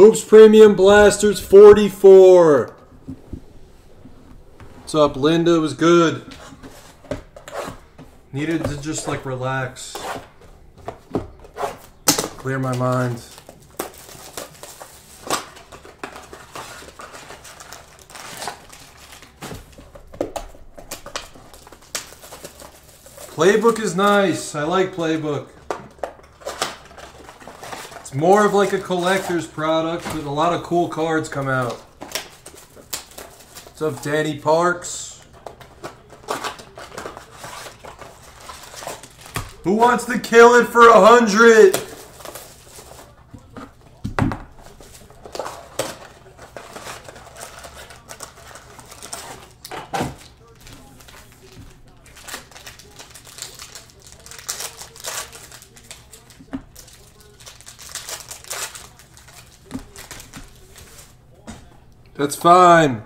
Hoops Premium Blasters 44. What's up, Linda? It was good. Needed to just like relax, clear my mind. Playbook is nice. I like Playbook. It's more of like a collector's product, but a lot of cool cards come out. What's up, Danny Parks? Who wants to kill it for a hundred? That's fine.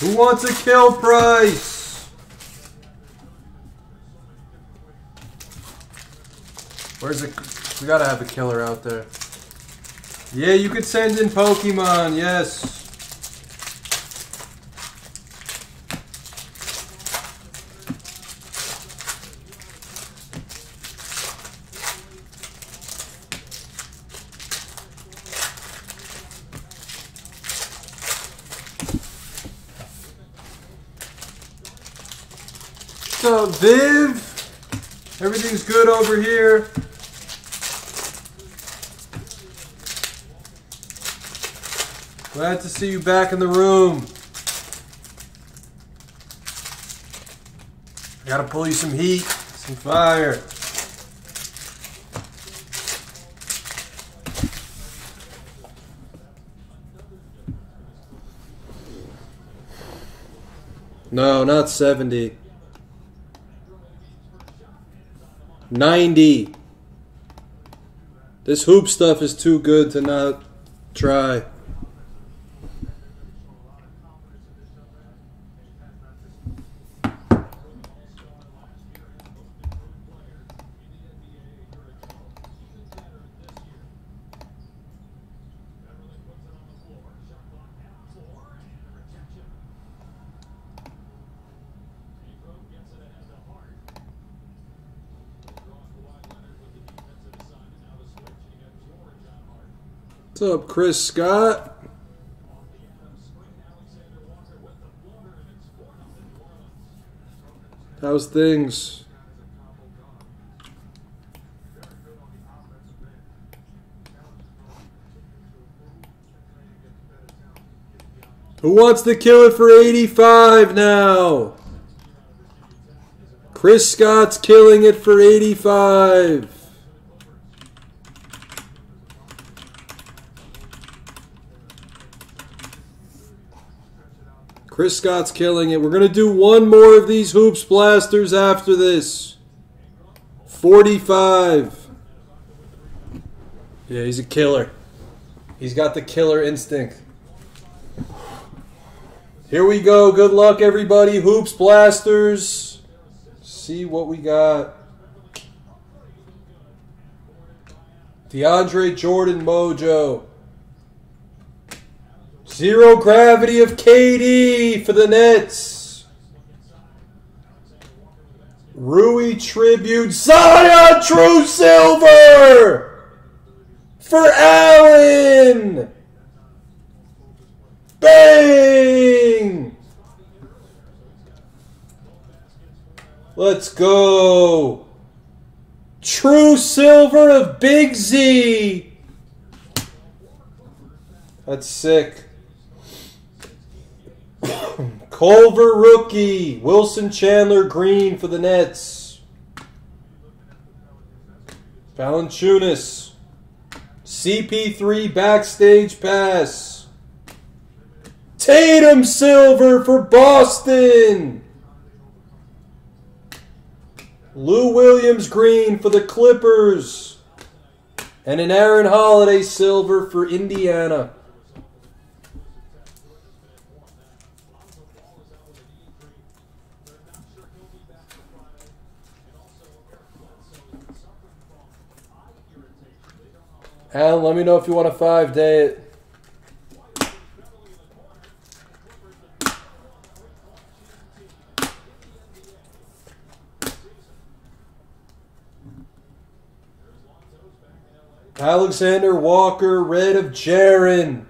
Who wants a kill price? Where's it? We gotta have a killer out there. Yeah, you could send in Pokemon, yes. Up, Viv? Everything's good over here. Glad to see you back in the room. Gotta pull you some heat, some fire. No, not 70. 90. This hoop stuff is too good to not try. What's up, Chris Scott? How's things? Who wants to kill it for 85 now? Chris Scott's killing it for 85. Chris Scott's killing it. We're going to do one more of these Hoops Blasters after this. 45. Yeah, he's a killer. He's got the killer instinct. Here we go. Good luck, everybody. Hoops Blasters. See what we got. DeAndre Jordan Mojo. Zero gravity of KD for the Nets. Rui tribute Zion True Silver for Allen. Bang! Let's go. True silver of Big Z. That's sick. Culver rookie. Wilson Chandler green for the Nets. Valanciunas. CP3 backstage pass. Tatum silver for Boston. Lou Williams green for the Clippers. And an Aaron Holiday silver for Indiana. Alan, let me know if you want a five day. Alexander Walker, red of Jaron.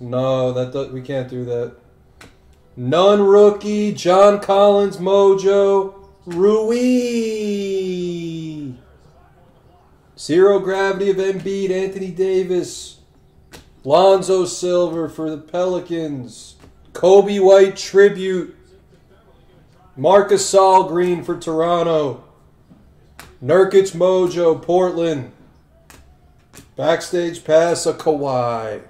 No, that do, we can't do that. Nunn rookie, John Collins, Mojo, Rui. Zero gravity of Embiid, Anthony Davis. Lonzo Silver for the Pelicans. Coby White tribute. Marc Gasol Green for Toronto. Nurkic Mojo, Portland. Backstage pass a Kawhi.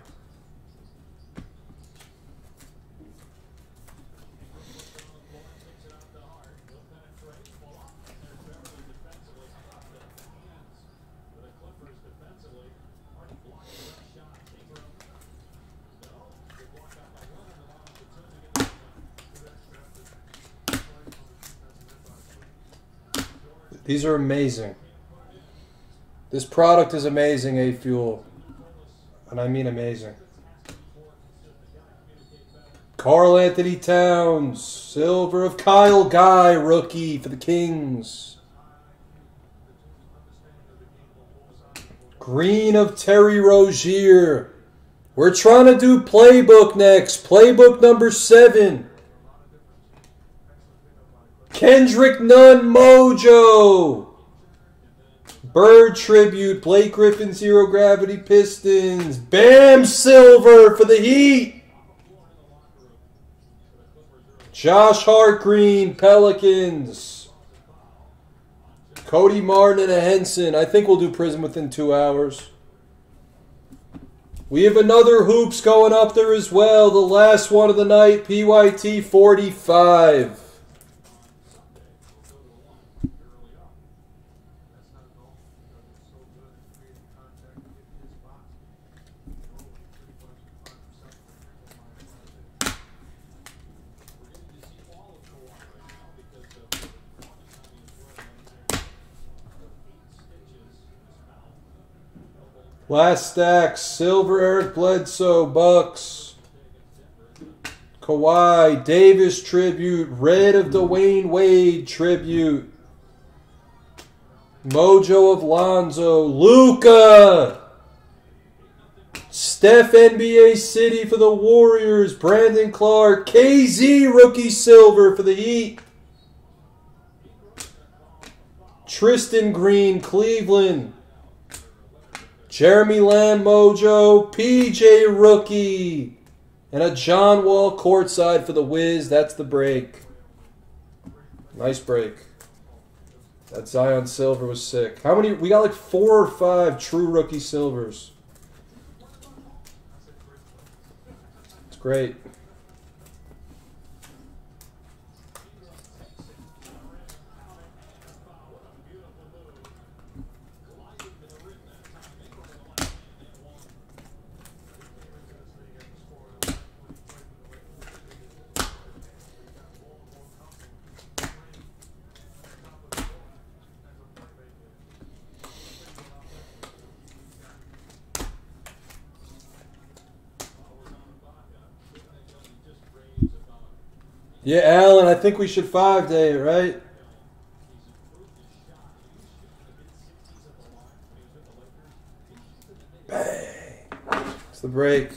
These are amazing. This product is amazing, A Fuel. And I mean amazing. Karl Anthony Towns, silver of Kyle Guy, rookie for the Kings. Green of Terry Rozier. We're trying to do playbook next. Playbook number seven. Kendrick Nunn Mojo. Bird Tribute. Blake Griffin Zero Gravity Pistons. Bam Silver for the Heat. Josh Hart Green Pelicans. Cody Martin and a Henson. I think we'll do Prism within two hours. We have another hoops going up there as well. The last one of the night, PYT 45. Last stack, Silver Eric Bledsoe, Bucks. Kawhi, Davis tribute, Red of Dwyane Wade tribute. Mojo of Lonzo, Luka. Steph NBA City for the Warriors, Brandon Clarke, KZ rookie silver for the Heat. Tristan Green, Cleveland. Jeremy Lamb Mojo, PJ Rookie, and a John Wall courtside for the Wiz. That's the break. Nice break. That Zion Silver was sick. How many? We got like four or five true rookie silvers. It's great. Yeah, Alan, I think we should five day right? Bang. It's the break.